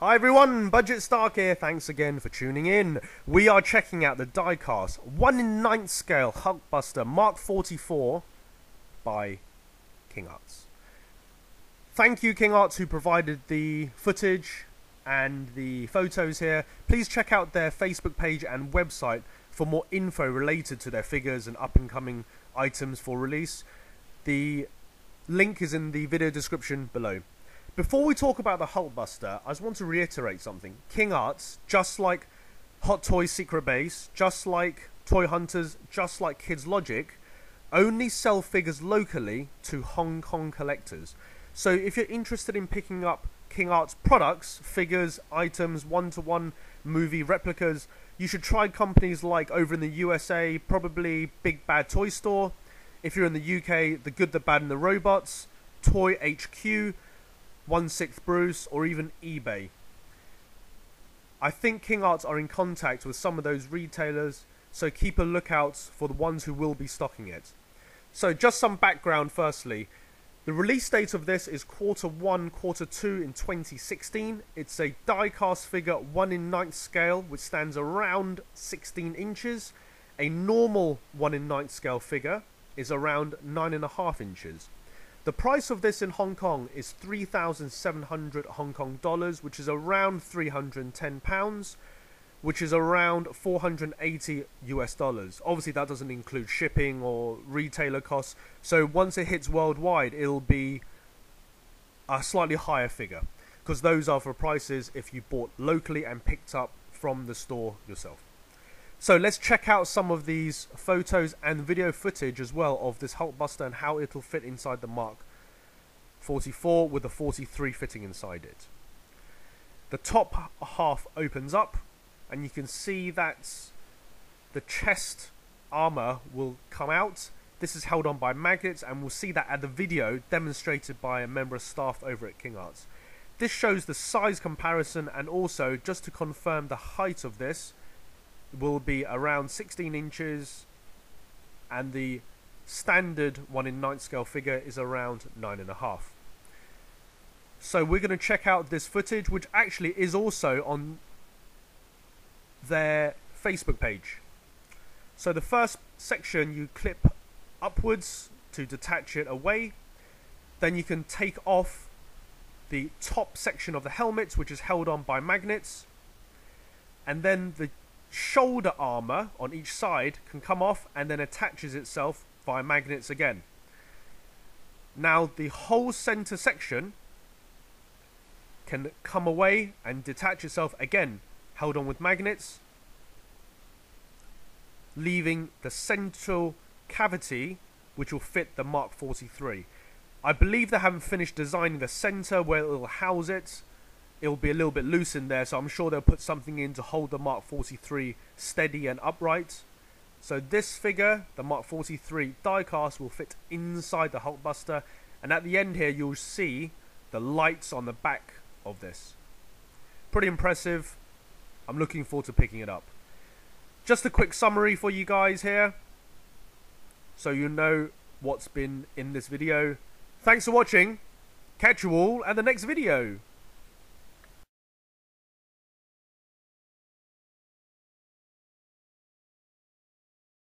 Hi everyone, Budget Stark here. Thanks again for tuning in. We are checking out the diecast 1 in 9th scale Hulkbuster Mark 44 by King Arts. Thank you, King Arts, who provided the footage and the photos here. Please check out their Facebook page and website for more info related to their figures and up and coming items for release. The link is in the video description below. Before we talk about the Hulkbuster, I just want to reiterate something. King Arts, just like Hot Toys Secret Base, just like Toy Hunters, just like Kids Logic, only sell figures locally to Hong Kong collectors. So if you're interested in picking up King Arts products, figures, items, one-to-one movie replicas, you should try companies like over in the USA, probably Big Bad Toy Store. If you're in the UK, The Good, the Bad and the Robots, Toy HQ, one Sixth Bruce, or even eBay. I think King Arts are in contact with some of those retailers, so keep a lookout for the ones who will be stocking it. So, just some background firstly. The release date of this is quarter 1, quarter 2 in 2016. It's a die-cast figure 1 in 9th scale, which stands around 16 inches. A normal 1 in 9th scale figure is around 9.5 inches. The price of this in Hong Kong is 3,700 Hong Kong dollars, which is around 310 pounds, which is around 480 US dollars. Obviously, that doesn't include shipping or retailer costs. So once it hits worldwide, it'll be a slightly higher figure because those are for prices if you bought locally and picked up from the store yourself. So let's check out some of these photos and video footage as well of this Hulkbuster and how it'll fit inside the Mark 44 with the 43 fitting inside it. The top half opens up and you can see that the chest armor will come out. This is held on by magnets and we'll see that at the video demonstrated by a member of staff over at King Arts. This shows the size comparison and also just to confirm the height of this will be around 16 inches and the standard 1 in 9 scale figure is around 9.5. So we're going to check out this footage which actually is also on their Facebook page. So the first section you clip upwards to detach it away. Then you can take off the top section of the helmet which is held on by magnets. And then the shoulder armor on each side can come off and then attaches itself via magnets again. Now the whole center section can come away and detach itself again, held on with magnets, leaving the central cavity which will fit the Mark 43. I believe they haven't finished designing the center where it will house it. It'll be a little bit loose in there, so I'm sure they'll put something in to hold the Mark 43 steady and upright. So this figure, the Mark 43 diecast, will fit inside the Hulkbuster, and at the end here you'll see the lights on the back of this. Pretty impressive. I'm looking forward to picking it up. Just a quick summary for you guys here. So you know what's been in this video. Thanks for watching. Catch you all at the next video.